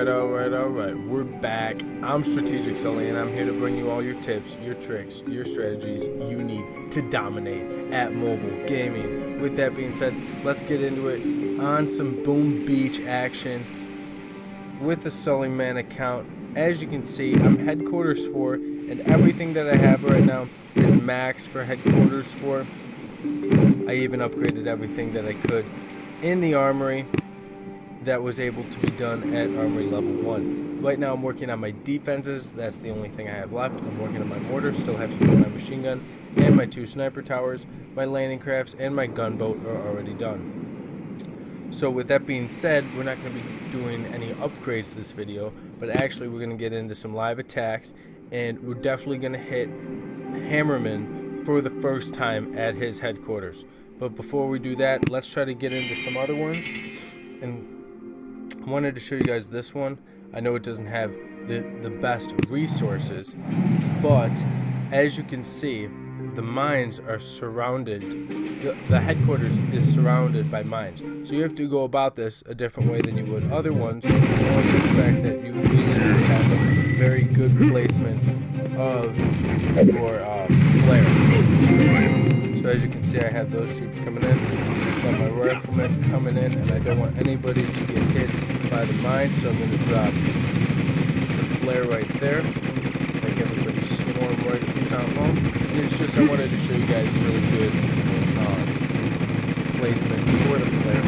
Alright, alright, alright, we're back. I'm Strategic Sully, and I'm here to bring you all your tips, your tricks, your strategies you need to dominate at mobile gaming. With that being said, let's get into it on some Boom Beach action with the Sully Man account. As you can see, I'm headquarters 4, and everything that I have right now is max for headquarters 4. I even upgraded everything that I could in the armory that was able to be done at Armory Level 1. Right now I'm working on my defenses, that's the only thing I have left. I'm working on my mortar, still have to do my machine gun, and my two sniper towers. My landing crafts and my gunboat are already done. So with that being said, we're not going to be doing any upgrades this video, but actually we're going to get into some live attacks, and we're definitely going to hit Hammerman for the first time at his headquarters. But before we do that, let's try to get into some other ones. And wanted to show you guys this one. I know it doesn't have the, the best resources, but as you can see, the mines are surrounded, the, the, headquarters is surrounded by mines. So you have to go about this a different way than you would other ones, the fact that you really have a very good placement of your uh, flare. So as you can see, I have those troops coming in got my riflemen coming in, and I don't want anybody to get hit by the mine, so I'm going to drop the flare right there. Make everybody swarm right at the town hall. And it's just I wanted to show you guys really good um, placement for the flare.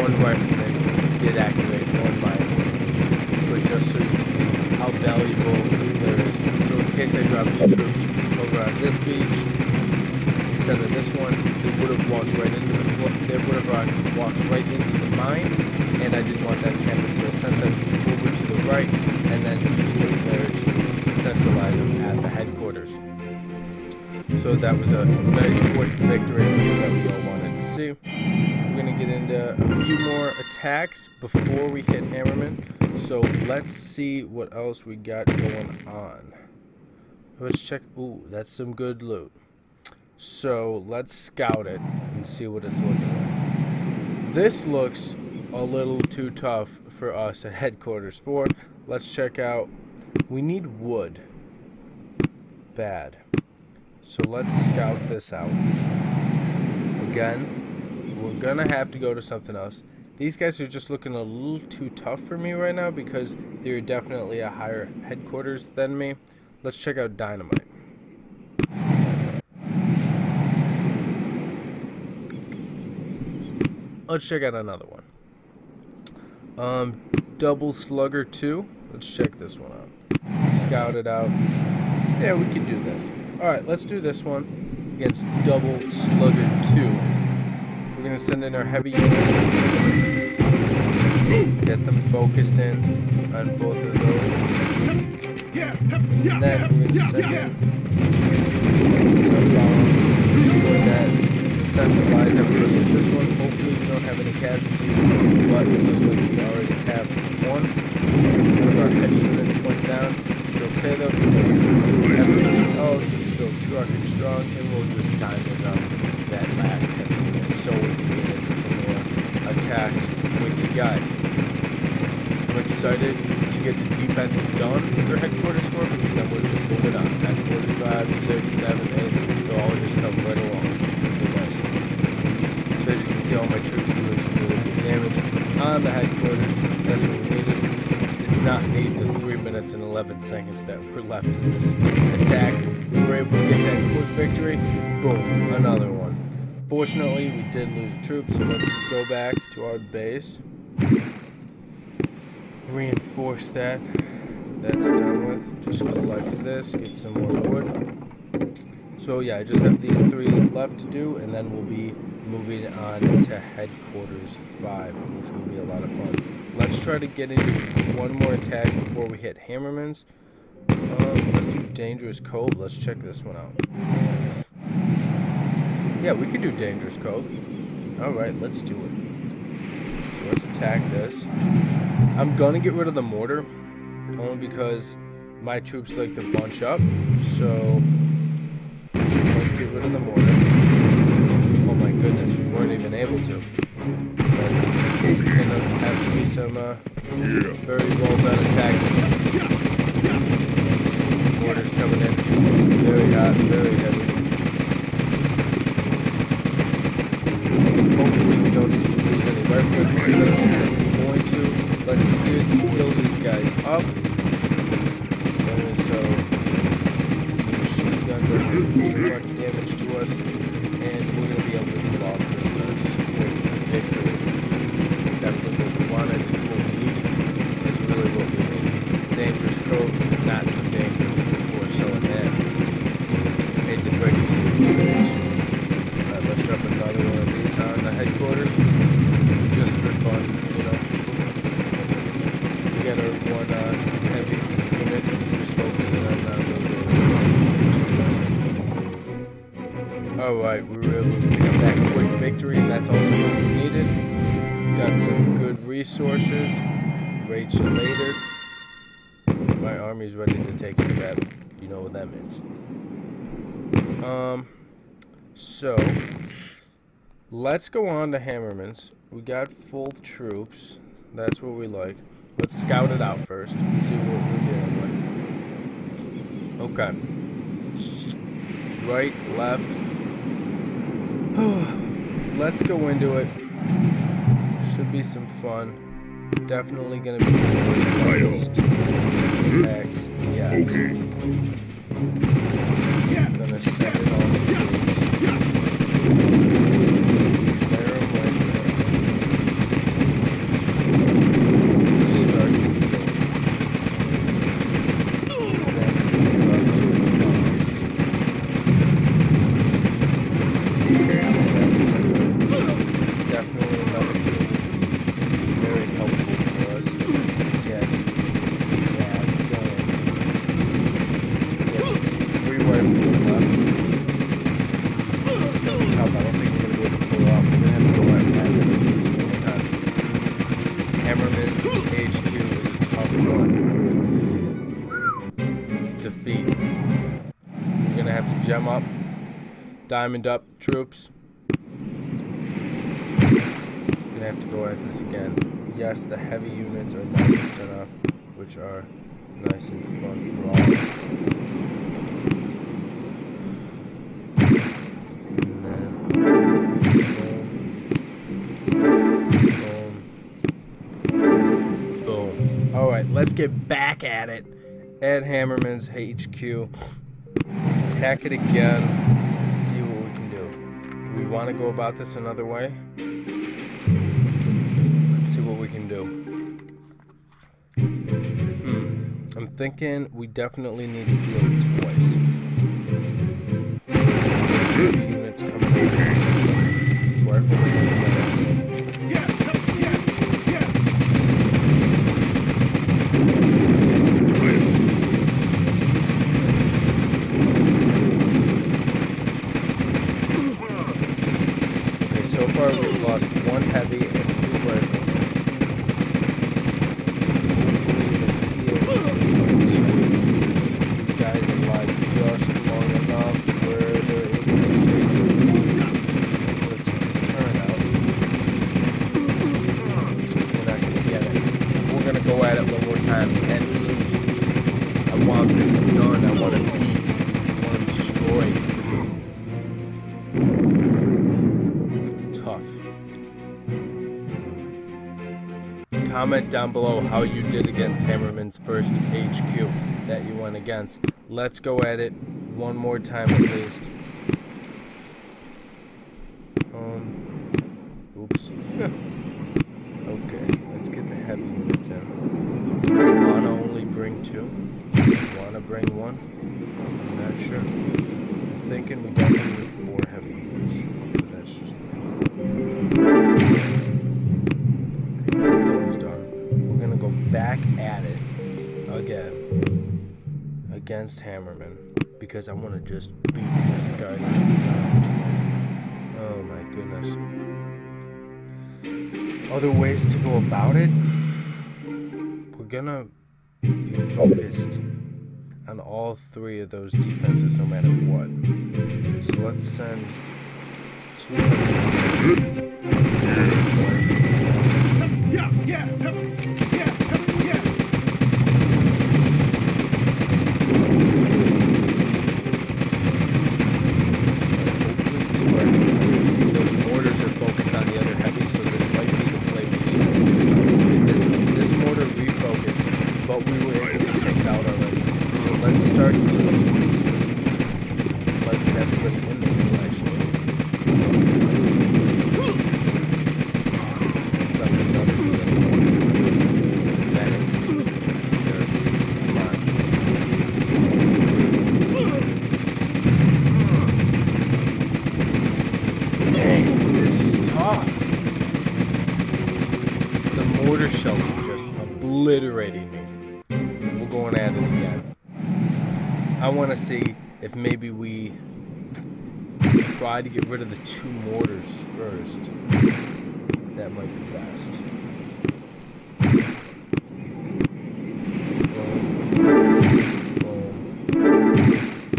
One rifleman did activate one mine, but just so you can see how valuable the flare is. So in case I drop the troops over on this beach, instead of this one, they would have walked right into they would have uh, walked right into the mine, and I didn't want that to happen, so I sent them over to the right, and then used the flare to centralize them at the headquarters. So that was a nice quick victory that we all wanted to see. We're going to get into a few more attacks before we hit Hammerman. So let's see what else we got going on. Let's check. Ooh, that's some good loot. So let's scout it and see what it's looking like. This looks a little too tough for us at headquarters 4. Let's check out. We need wood. Bad. So let's scout this out. Again, we're going to have to go to something else. These guys are just looking a little too tough for me right now because they're definitely a higher headquarters than me. Let's check out Dynamite. Let's check out another one. Um, Double Slugger 2. Let's check this one out. Scout it out. Yeah, we can do this. Alright, let's do this one against Double Slugger 2. We're going to send in our heavy units. Get them focused in on both of those. And then we're going to send in some bombs. Destroy that centralize everything with this one. Hopefully we don't have any casualties, but it looks like we already have one. One of our heavy units went down. It's okay though because everything else is still trucking strong and we'll just diamond up that last heavy unit so we can get into some more attacks with you guys. I'm excited to get the defenses done for headquarters 4 because then we're just moving on. Headquarters 5, 6, 7, 8, they'll all just come right along see all my troops doing some really good damage on the headquarters. That's what we needed. Did not need the 3 minutes and 11 seconds that were left in this attack. We were able to get that quick victory. Boom, another one. Fortunately, we did lose troops, so let's go back to our base. Reinforce that. That's done with. Just collect this, get some more wood. So yeah, I just have these three left to do, and then we'll be moving on to headquarters 5, which will be a lot of fun. Let's try to get into one more attack before we hit Hammerman's. Um, let's do Dangerous Cove. Let's check this one out. Yeah, we can do Dangerous Cove. Alright, let's do it. So let's attack this. I'm gonna get rid of the mortar, only because my troops like to bunch up. So, let's get rid of the mortar goodness, we weren't even able to. So this is going to have to be some uh, very well done attacking. Mortars coming in. Very hot, very heavy. Hopefully we don't lose any riflemen. We're going to. Let's heal these guys up. And so, machine gun doesn't do too much damage to us. And we're going to be able to pull off this nice quick victory. Definitely what we wanted. It's what we needed. That's really what we need. Dangerous Cove, not too dangerous before selling that. Hate to break it to you. guys. Alright, let's drop another one of these on the headquarters. Just for fun, you know. Got our one uh, heavy unit just focusing on that. Alright, we were able to pick that quick victory, and that's also what we needed. Got some good resources. Rachel later. My army's ready to take the battle. You know what that means. Um, so let's go on to Hammerman's. We got full troops. That's what we like. Let's scout it out first. See what we're dealing with. Okay. Right, left. let's go into it. Should be some fun. Definitely gonna be yes. Okay. Gonna send in all the troops. Clear 'em right there. Start the field. Then run through the lines. Definitely another tool. Very helpful for us to get that going. Get three rifles left. This is gonna be tough. I don't think we're gonna be able to pull it off. We're gonna have to go at madness at least one more time. Hammerman's HQ is a tough one. Defeat. We're gonna have to gem up, diamond up troops. Gonna have to go at this again. Yes, the heavy units are 90% off, which are nice and fun for all. Boom, boom, boom. All right, let's get back at it. At Hammerman's HQ, attack it again. Want to go about this another way? Let's see what we can do. Hmm. I'm thinking we definitely need to heal twice. Units coming in. Comment down below how you did against Hammerman's first HQ that you went against. Let's go at it one more time at least. Against Hammerman because I want to just beat this guy. Oh my goodness. Other ways to go about it? We're gonna be focused on all three of those defenses no matter what. So let's send two of these. Me. We're going at it again. I want to see if maybe we try to get rid of the two mortars first. That might be best.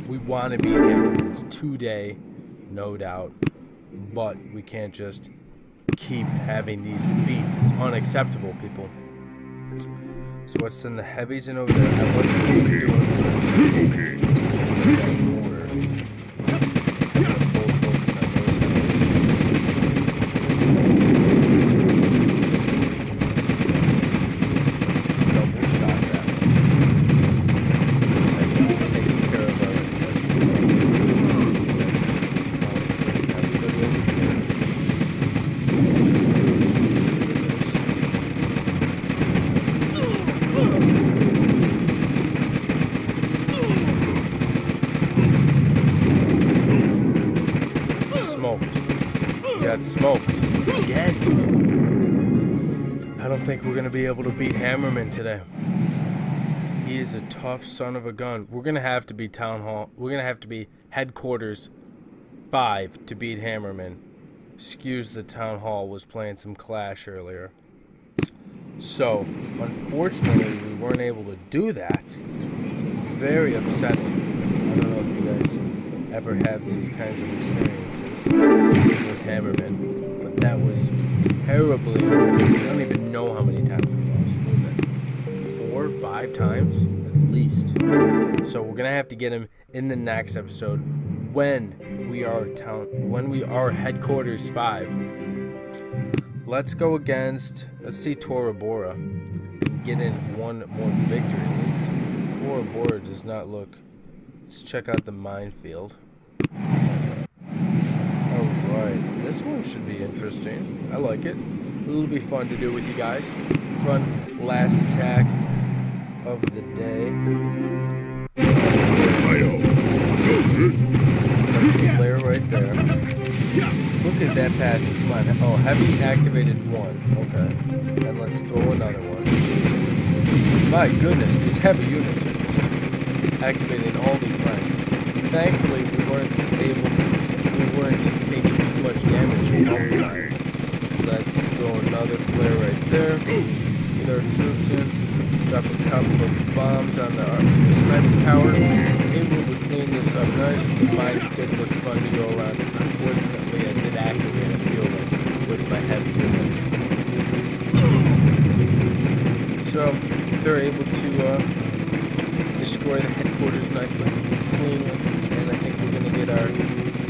We want to be Hammerman's two-day, no doubt, but we can't just keep having these defeats. It's unacceptable, people. So what's in the heavies and over there? I okay. smoked. Again. I don't think we're going to be able to beat Hammerman today. He is a tough son of a gun. We're going to have to be Town Hall. We're going to have to be Headquarters 5 to beat Hammerman. Excuse the Town Hall was playing some Clash earlier. So, unfortunately, we weren't able to do that. very upsetting. I don't know if you guys ever have these kinds of experiences with Hammerman, but that was terribly. I don't even know how many times we lost. Was it four, five times at least? So we're gonna have to get him in the next episode when we are town when we are headquarters five. Let's go against let's see Tora Bora get in one more victory at least. Tora Bora does not look. Let's check out the minefield. Alright, this one should be interesting. I like it. It'll be fun to do with you guys. Fun last attack of the day. Flare right there. Look at that path. Come on. Oh, heavy activated one. Okay. And let's throw another one. My goodness, these heavy units are just activating all these plans. Thankfully, we weren't able to, we weren't taking too much damage both times. Let's throw another flare right there. Get our troops in. Drop a couple of bombs on the, the sniper tower. Able to clean this up nice. The mines did look fun to go around. Unfortunately, I did activate a few of them with my heavy units. So, they're able to uh, destroy the headquarters nicely, and I think we're to get our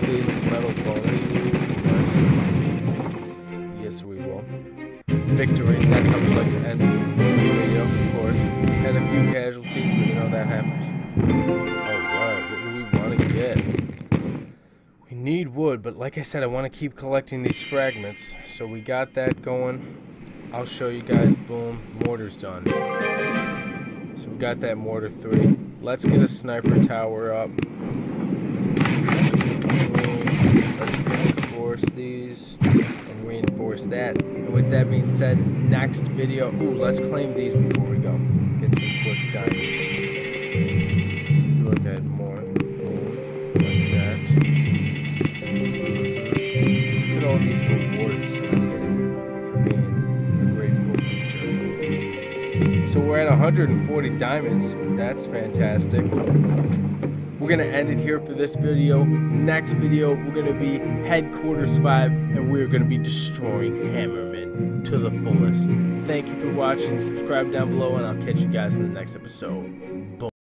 basic metal bonus, Yes, we will. Victory. That's how we like to end the video, of course. Had a few casualties, but you know that happens. Alright, what do we want to get? We need wood, but like I said, I want to keep collecting these fragments. So we got that going. I'll show you guys. Boom. Mortar's done. So we got that mortar 3. Let's get a sniper tower up. reinforce these and reinforce that. And with that being said, next video, ooh, let's claim these before we go. Get some quick diamonds. Look at more. Like that. Look at all these rewards I'm getting for being a. So we're at 140 diamonds. That's fantastic. we're gonna end it here for this video. Next video, we're gonna be Headquarters 5, and we're gonna be destroying Hammerman to the fullest. Thank you for watching. Subscribe down below, and I'll catch you guys in the next episode. Boom.